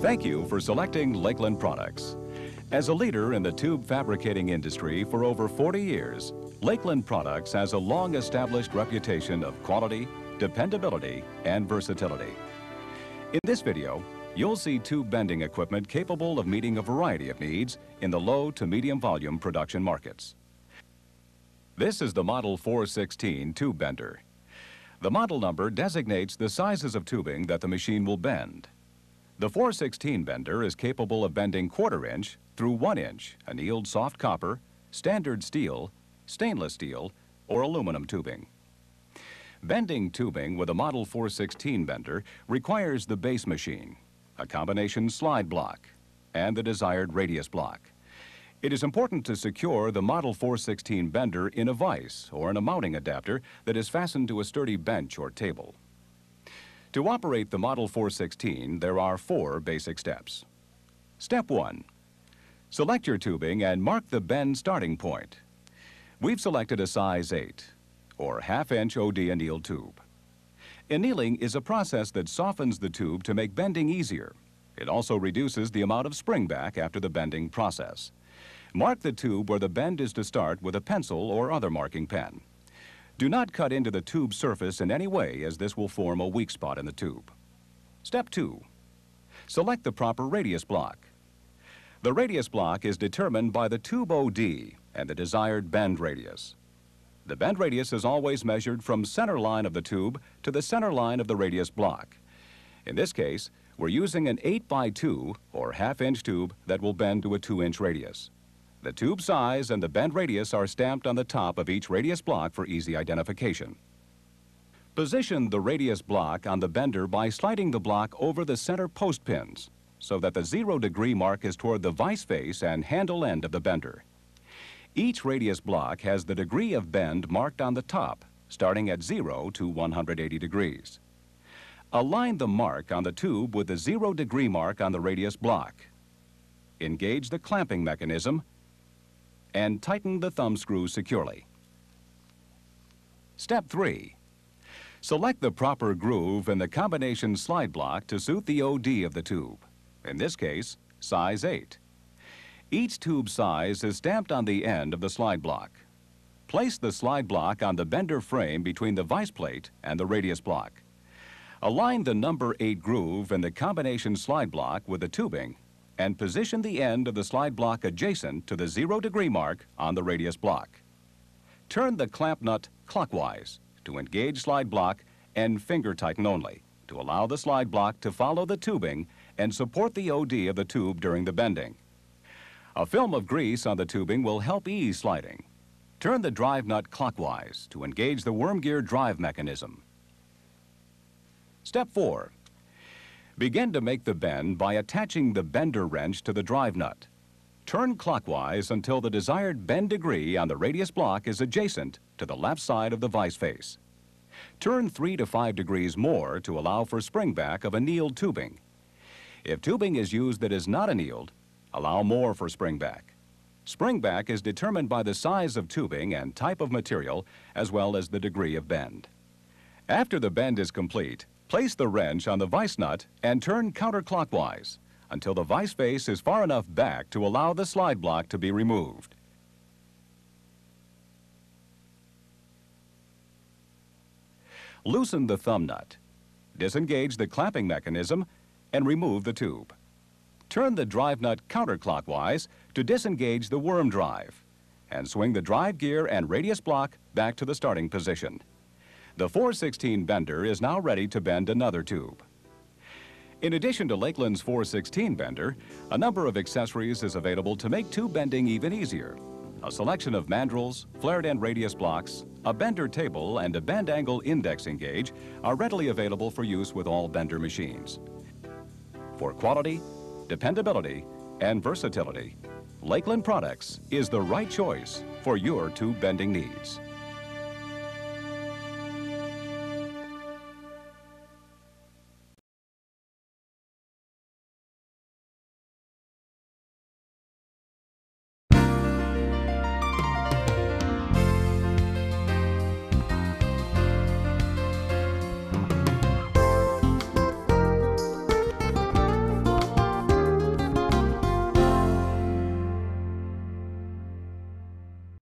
Thank you for selecting Lakeland Products. As a leader in the tube fabricating industry for over 40 years, Lakeland Products has a long-established reputation of quality, dependability, and versatility. In this video, you'll see tube bending equipment capable of meeting a variety of needs in the low to medium volume production markets. This is the Model 416 tube bender. The model number designates the sizes of tubing that the machine will bend. The 416 bender is capable of bending quarter inch through one inch annealed soft copper, standard steel, stainless steel, or aluminum tubing. Bending tubing with a Model 416 bender requires the base machine, a combination slide block, and the desired radius block. It is important to secure the Model 416 bender in a vise or in a mounting adapter that is fastened to a sturdy bench or table. To operate the Model 416, there are four basic steps. Step 1. Select your tubing and mark the bend starting point. We've selected a size 8, or half-inch OD annealed tube. Annealing is a process that softens the tube to make bending easier. It also reduces the amount of springback after the bending process. Mark the tube where the bend is to start with a pencil or other marking pen. Do not cut into the tube surface in any way as this will form a weak spot in the tube. Step 2. Select the proper radius block. The radius block is determined by the tube OD and the desired bend radius. The bend radius is always measured from center line of the tube to the center line of the radius block. In this case, we're using an 8 by 2 or half inch tube that will bend to a 2 inch radius. The tube size and the bend radius are stamped on the top of each radius block for easy identification. Position the radius block on the bender by sliding the block over the center post pins so that the zero degree mark is toward the vise face and handle end of the bender. Each radius block has the degree of bend marked on the top, starting at 0 to 180 degrees. Align the mark on the tube with the zero degree mark on the radius block. Engage the clamping mechanism and tighten the thumb screw securely. Step 3. Select the proper groove in the combination slide block to suit the OD of the tube, in this case, size 8. Each tube size is stamped on the end of the slide block. Place the slide block on the bender frame between the vise plate and the radius block. Align the number 8 groove in the combination slide block with the tubing and position the end of the slide block adjacent to the zero degree mark on the radius block. Turn the clamp nut clockwise to engage slide block and finger tighten only to allow the slide block to follow the tubing and support the OD of the tube during the bending. A film of grease on the tubing will help ease sliding. Turn the drive nut clockwise to engage the worm gear drive mechanism. Step 4. Begin to make the bend by attaching the bender wrench to the drive nut. Turn clockwise until the desired bend degree on the radius block is adjacent to the left side of the vise face. Turn 3 to 5 degrees more to allow for springback of annealed tubing. If tubing is used that is not annealed, allow more for springback. Springback is determined by the size of tubing and type of material as well as the degree of bend. After the bend is complete, Place the wrench on the vise nut and turn counterclockwise until the vise face is far enough back to allow the slide block to be removed. Loosen the thumb nut. Disengage the clamping mechanism and remove the tube. Turn the drive nut counterclockwise to disengage the worm drive and swing the drive gear and radius block back to the starting position. The 416 bender is now ready to bend another tube. In addition to Lakeland's 416 bender, a number of accessories is available to make tube bending even easier. A selection of mandrels, flared end radius blocks, a bender table, and a bend angle indexing gauge are readily available for use with all bender machines. For quality, dependability, and versatility, Lakeland Products is the right choice for your tube bending needs.